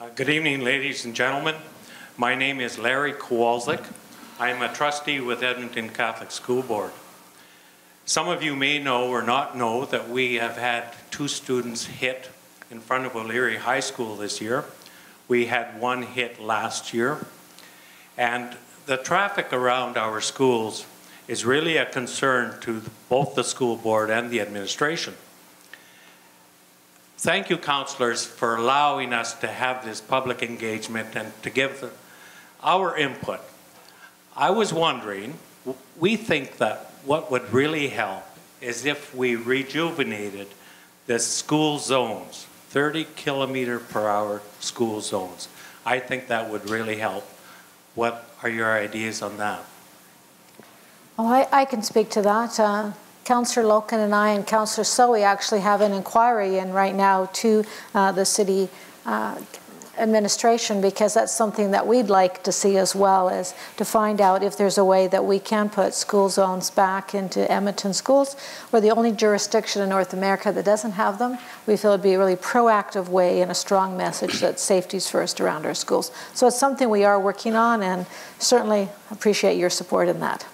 Uh, Good evening, ladies and gentlemen. My name is Larry Kowalczyk. I am a trustee with Edmonton Catholic School Board. Some of you may know or not know that we have had two students hit in front of O'Leary High School this year. We had one hit last year. And the traffic around our schools is really a concern to both the school board and the administration. Thank you, councillors, for allowing us to have this public engagement and to give the- our input. I was wondering, we think that what would really help is if we rejuvenated the school zones, 30 kilometer per hour school zones. I think that would really help. What are your ideas on that? Well, I, I can speak to that. Uh, Councillor Loken and I and Councillor Soe actually have an inquiry in right now to uh, the city uh, administration because that's something that we'd like to see as well is to find out if there's a way that we can put school zones back into Edmonton schools. We're the only jurisdiction in North America that doesn't have them. We feel it'd be a really proactive way and a strong message that safety's first around our schools. So it's something we are working on and certainly appreciate your support in that.